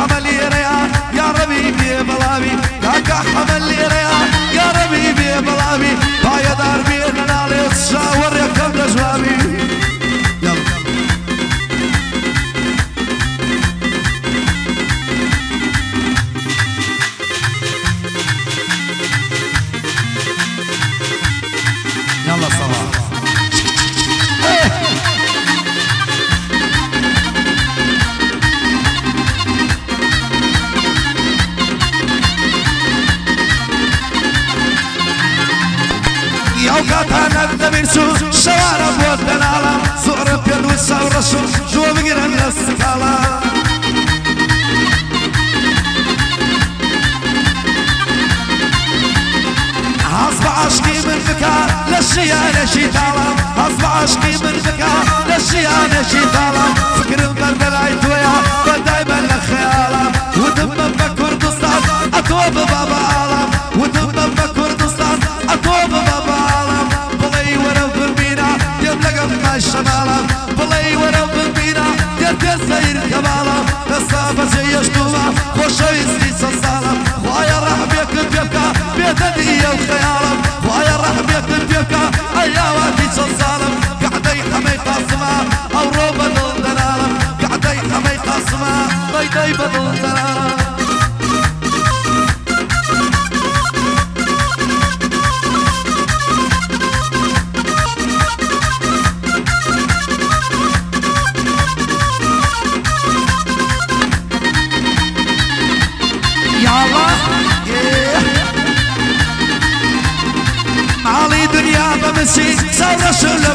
حملي ريان يا ربي بلا بي لا شوارە بۆ دەناڵە زۆرە پێدوی ساوڕەشم جۆ بگرن لە سکاڵە حەز بە عاشقی من بکە لە شیانێکی تاڵم حەز بە عاشقی من بکە لە شیانێکی تاڵم فکرم بەردەلای تۆیە بەدای بە لە خەیاڵە وتم بە بە کوردستان ئەتۆ ببە بە دەستا بەجێ یەشتومە خۆشەویستی سە ساڵم خوایە ڕەحمێکم پێ بکە بێتە دیە و خەیاڵم خوایە ڕەحمێکم پێ بکە ئەیاواتی چەند ساڵم کەعدەی هەمەی قاسمە ئەوڕۆ بەدڵ دەناڵم کەعدەی هەمەی قاسمە بەیدەی Internacional.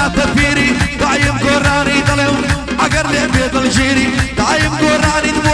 ما تفیری دایم گورانی دلم اگر لی بی دلجیری دایم گورانی دمولم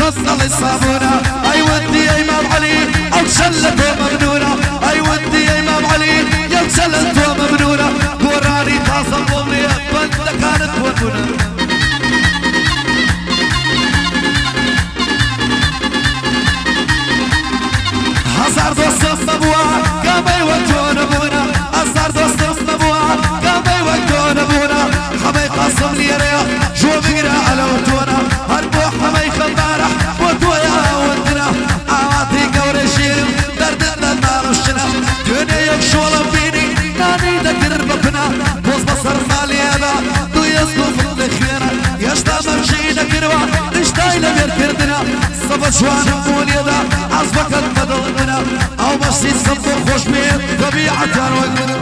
نصص للصابونا أي ودي امام علي أو شلت وممنونة صبت شوان مولي ذا عزبك البدل أو بسي صبو خوش بيت طبيعة وقنا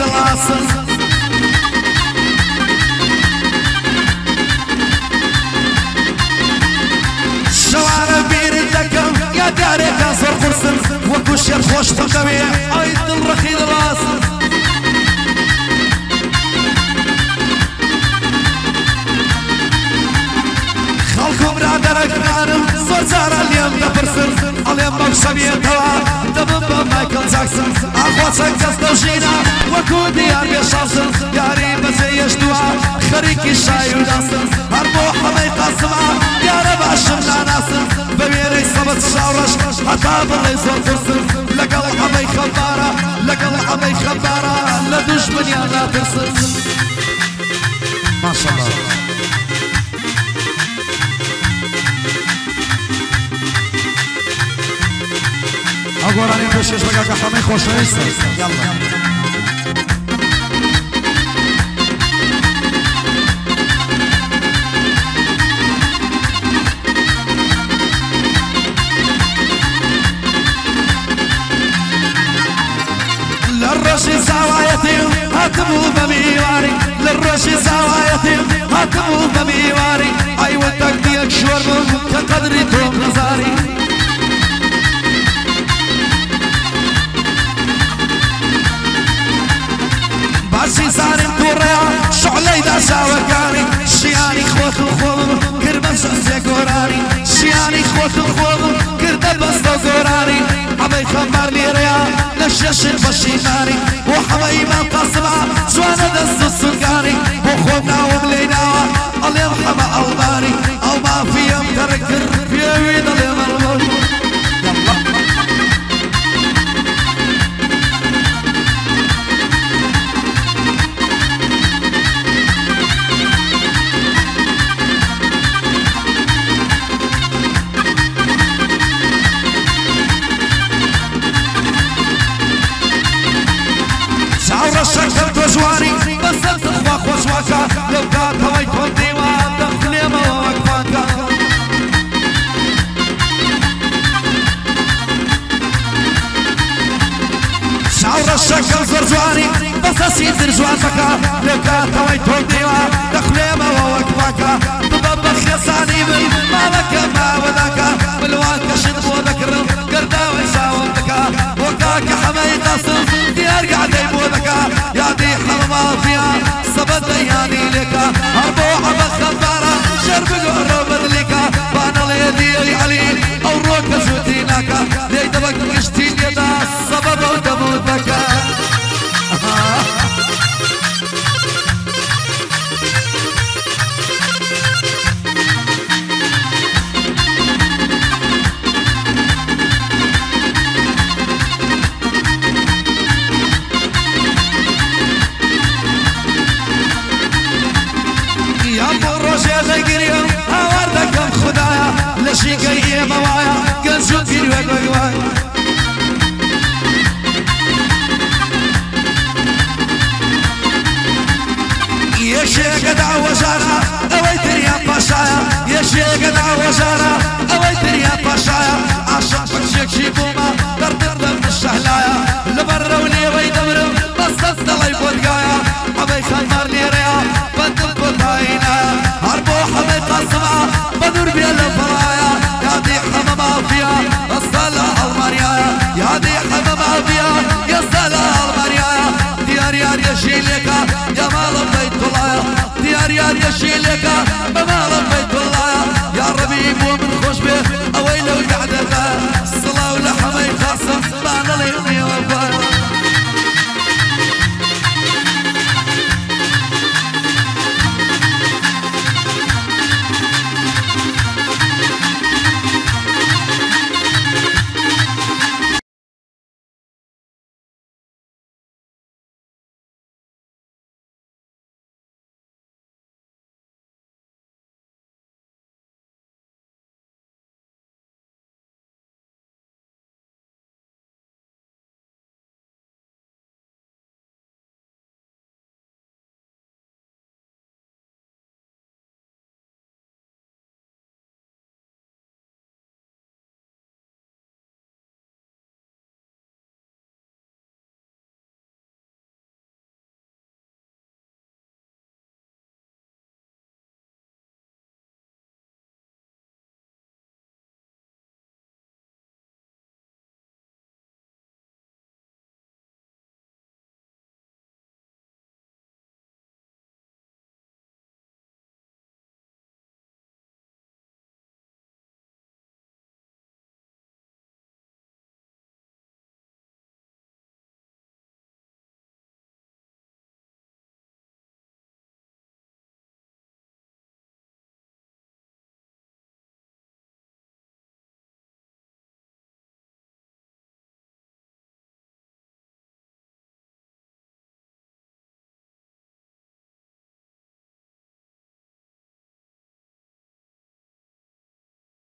دڵاسم شوارە بیرت دەکەم یا دارێکە زەر قسم وەکو شێر خۆشتم دەبێ ئای دڵ ڕەقی دڵاسم خەڵکو برادەرەکانم زۆر جارە لێم دەپرسن ئەڵێم بەم شەبیێتەوە دەبم بە مایکل جاکسن ئاخوا چەند کەس دەژینە وەکو دیار بێ شاسن یاری بەجێ یەشتووە خەریکی شای و ناسن هەر بۆ حەمەی قاسمە دیارە باشم ناناسن بە وێرەی سەبەت شاوڕەش هەتا بڵێ زۆر ترسن لەگەڵ ئەمەی خەبارە لەگەڵ ئەمەی خەبارە لە دوشمنیان ناترسن ماشەڵڵا Agora nem deixa jogar com a fama e roxa, é isso? Yallah. للرش زوايتي هاتمو بميواري أي ودك ديك شوربو كقدري توم نزاري. باسي صارم توريا شعلي دا ساوكاري. شياني خوت وخوض كربس زيكوراري شياني خوت وخوض كربس زيكوراري عبي خبر لي ريا نشش البشيماري. وحبي ما قصبع سوانا الشكر زرجواري بس اسيد رجواتك لو كان هواي تودي ودخلي ما وقفاكا تطبخ يساني من مالك ما وذاك بالواكا شد وذكر قرداوي ساوتك وكاك حماي قاسم ديار قاعد دعوة وزارة اويتر يا باشايا. يا شيخ دعوة وزارة اويتر يا باشايا. عشق شيخ شيبوما دردر دم الشهلايا.